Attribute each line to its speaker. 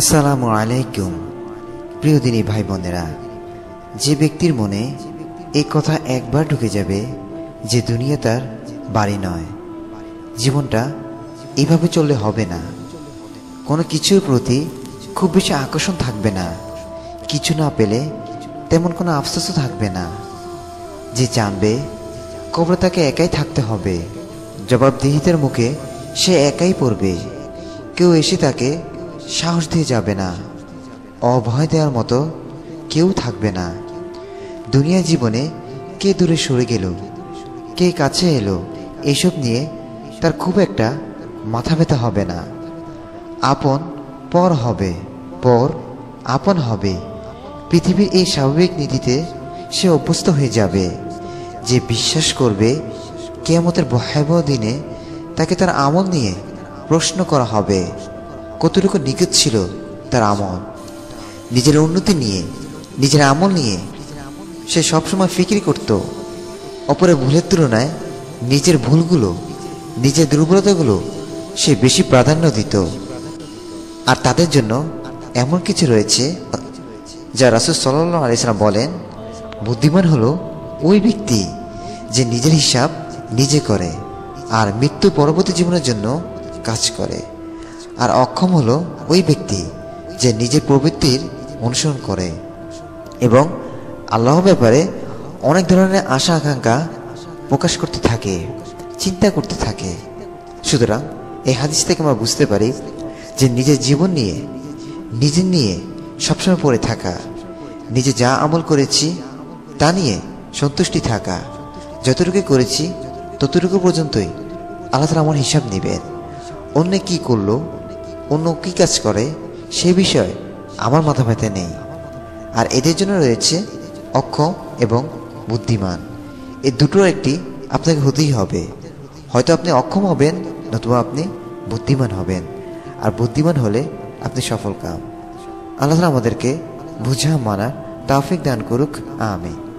Speaker 1: আসসালামু আলাইকুম, প্রিয় দিনী ভাই বোনেরা যে ব্যক্তির মনে এই কথা একবার ঢুকে যাবে যে দুনিয়া তার বাড়ি নয়, জীবনটা এভাবে চললে হবে না। কোনো কিছুর প্রতি খুব বেশি আকর্ষণ থাকবে না। কিছু না পেলে তেমন কোনো আফসোসও থাকবে না। যে জানবে কবরে তাকে একাই থাকতে হবে, জবাবদিহিতার মুখে সে একাই পড়বে। কেউ এসে তাকে সাহস দিয়ে যাবে না। অভয় দেওয়ার মতো কেউ থাকবে না। দুনিয়া জীবনে কে দূরে সরে গেল? কে কাছে এলো? এসব নিয়ে তার খুব একটা মাথা ব্যথা হবে না। আপন পর হবে, পর আপন হবে। পৃথিবীর এই স্বাভাবিক নীতিতে সে অভ্যস্ত হয়ে যাবে। যে বিশ্বাস করবে কেয়ামতের ভয়াবহ দিনে তাকে তার আমল নিয়ে প্রশ্ন করা হবে। কতটুকু নিখুঁত ছিল তার আমল। নিজের উন্নতি নিয়ে, নিজের আমল নিয়ে সে সবসময় ফিকির করত। অপরের ভুলের তুলনায় নিজের ভুলগুলো, নিজের দুর্বলতাগুলো সে বেশি প্রাধান্য দিত। আর তাদের জন্য এমন কিছু রয়েছে যা রাসুল সাল্লাহ আলিয়াল্লাম বলেন, বুদ্ধিমান হলো ওই ব্যক্তি যে নিজের হিসাব নিজে করে আর মৃত্যু পরবর্তী জীবনের জন্য কাজ করে। আর অক্ষম হলো ওই ব্যক্তি যে নিজের প্রবৃত্তির অনুসরণ করে। এবং আল্লাহ ব্যাপারে অনেক ধরনের আশা আকাঙ্ক্ষা প্রকাশ করতে থাকে, চিন্তা করতে থাকে। সুতরাং এই হাদিস থেকে আমরা বুঝতে পারি যে নিজের জীবন নিয়ে নিজের নিয়ে সবসময় পড়ে থাকা, নিজে যা আমল করেছি তা নিয়ে সন্তুষ্টি থাকা, যতটুকু করেছি ততটুকু পর্যন্তই আল্লাহ তালা আমার হিসাব নেবেন। অন্য কি করল? অন্য কি কাজ করে, সে বিষয়ে আমার মাথা ব্যথা নেই। আর এদের জন্য রয়েছে অক্ষম এবং বুদ্ধিমান। এই দুটোর একটি আপনাকে হতেই হবে। হয়তো আপনি অক্ষম হবেন, নতুবা আপনি বুদ্ধিমান হবেন। আর বুদ্ধিমান হলে আপনি সফল কাম। আল্লাহ আমাদেরকে বুঝা মানা তাফিক দান করুক। আমি